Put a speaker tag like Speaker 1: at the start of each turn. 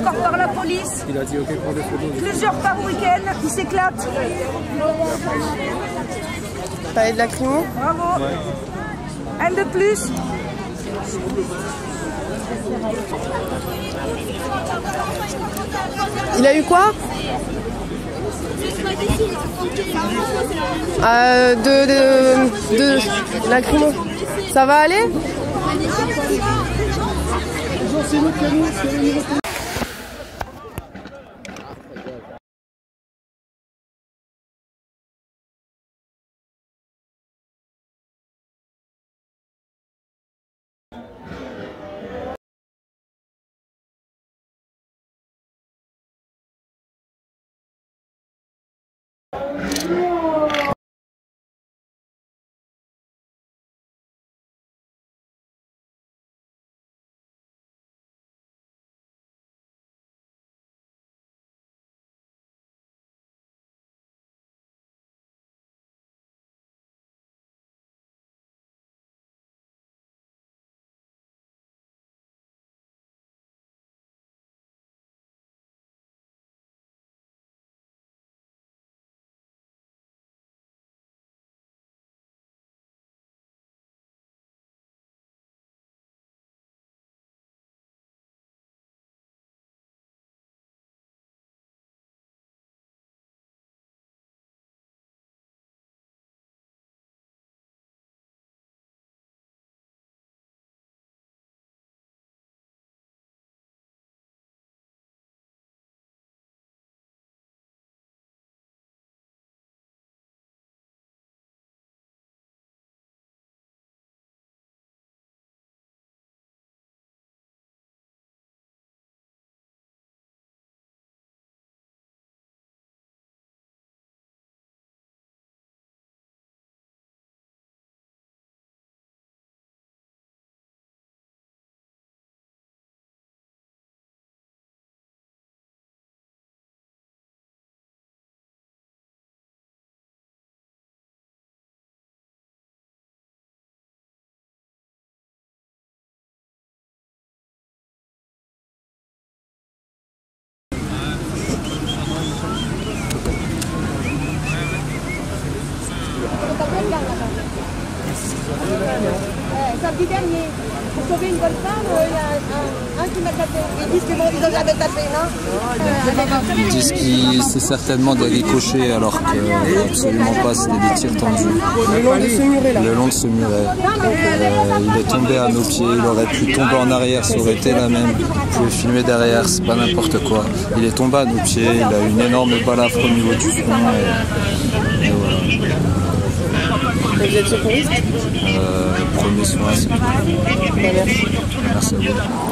Speaker 1: Encore par la police.
Speaker 2: Il a dit ok pour des photos.
Speaker 1: Plusieurs par week-end, ils s'éclatent.
Speaker 3: Palais de la Crimo?
Speaker 1: Bravo. Un de plus.
Speaker 3: Il a eu quoi euh, de, de, de. Ça va aller Yeah.
Speaker 4: Samedi dernier, pour sauver une bonne femme, il y a un, un qui m'a tapé. Ils disent qu'ils n'ont jamais tapé, non
Speaker 2: Ils disent que c'est certainement des ricochets alors que absolument pas, c'était des tirs tendus.
Speaker 3: Le long de ce muret là.
Speaker 2: Le long de ce muret. Euh, il est tombé à nos pieds, il aurait pu tomber en arrière, ça aurait été la même. Vous pouvez filmer derrière, c'est pas n'importe quoi. Il est tombé à nos pieds, il a une énorme balafre au niveau du front. Et, et.
Speaker 3: Et Vous êtes secouriste?
Speaker 2: Euh, premier soin, c'est.
Speaker 3: Bah, Merci.
Speaker 2: Merci à vous.